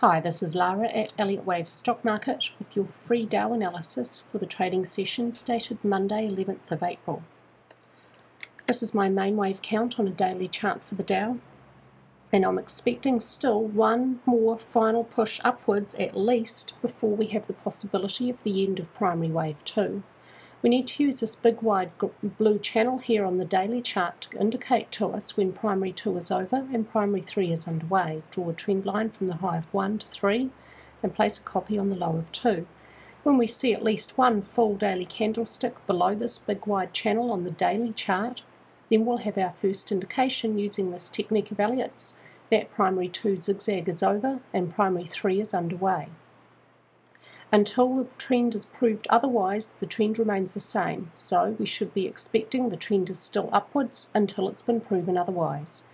Hi, this is Lara at Elliott Wave Stock Market with your free Dow analysis for the trading sessions dated Monday 11th of April. This is my main wave count on a daily chart for the Dow and I'm expecting still one more final push upwards at least before we have the possibility of the end of primary wave 2. We need to use this big wide blue channel here on the daily chart to indicate to us when primary 2 is over and primary 3 is underway. Draw a trend line from the high of 1 to 3 and place a copy on the low of 2. When we see at least one full daily candlestick below this big wide channel on the daily chart, then we'll have our first indication using this technique of Elliott's that primary 2 zigzag is over and primary 3 is underway. Until the trend is proved otherwise, the trend remains the same, so we should be expecting the trend is still upwards until it's been proven otherwise.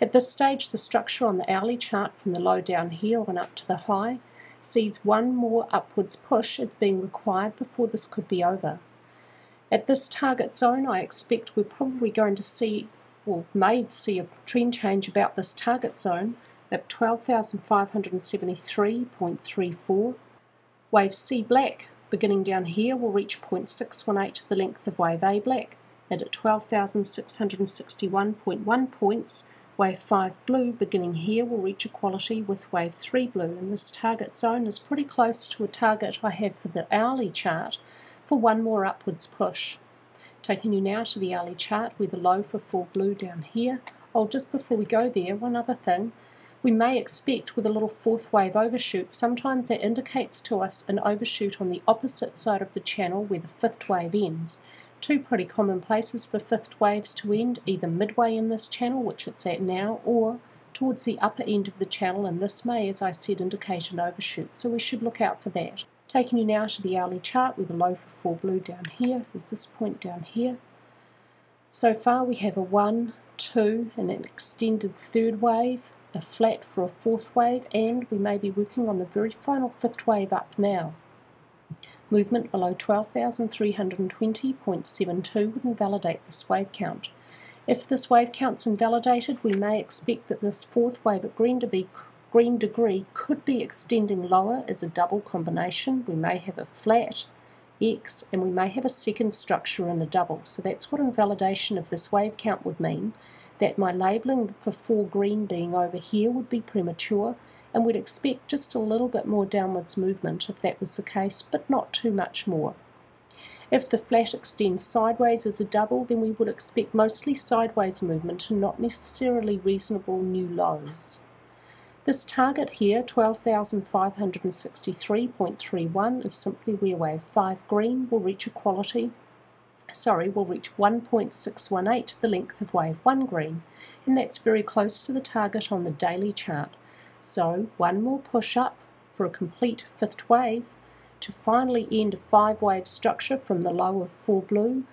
At this stage, the structure on the hourly chart from the low down here on up to the high sees one more upwards push as being required before this could be over. At this target zone, I expect we're probably going to see, or may see a trend change about this target zone of 12,573.34 Wave C black, beginning down here, will reach 0.618 the length of wave A black, and at 12,661.1 points, wave 5 blue, beginning here, will reach equality with wave 3 blue, and this target zone is pretty close to a target I have for the hourly chart for one more upwards push. Taking you now to the hourly chart with the low for 4 blue down here. Oh, just before we go there, one other thing we may expect with a little fourth wave overshoot, sometimes that indicates to us an overshoot on the opposite side of the channel where the fifth wave ends. Two pretty common places for fifth waves to end, either midway in this channel, which it's at now, or towards the upper end of the channel, and this may, as I said, indicate an overshoot, so we should look out for that. Taking you now to the hourly chart with a low for 4 blue down here, is this point down here. So far we have a 1, 2 and an extended third wave, a flat for a fourth wave, and we may be working on the very final fifth wave up now. Movement below 12,320.72 would invalidate this wave count. If this wave count's invalidated, we may expect that this fourth wave at green, be, green degree could be extending lower as a double combination. We may have a flat X and we may have a second structure in a double. So that's what invalidation of this wave count would mean that my labelling for 4 green being over here would be premature and we'd expect just a little bit more downwards movement if that was the case, but not too much more. If the flat extends sideways as a double, then we would expect mostly sideways movement and not necessarily reasonable new lows. This target here, 12,563.31, is simply where wave 5 green will reach equality sorry, will reach 1.618, the length of wave 1 green, and that's very close to the target on the daily chart. So one more push up for a complete fifth wave to finally end a five wave structure from the low of 4 blue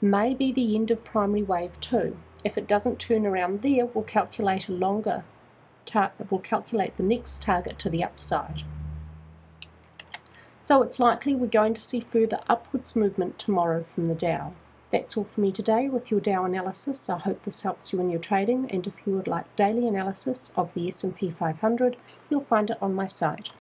may be the end of primary wave 2. If it doesn't turn around there, we'll calculate a longer, we'll calculate the next target to the upside. So it's likely we're going to see further upwards movement tomorrow from the Dow. That's all for me today with your Dow analysis. I hope this helps you in your trading and if you would like daily analysis of the S&P 500, you'll find it on my site.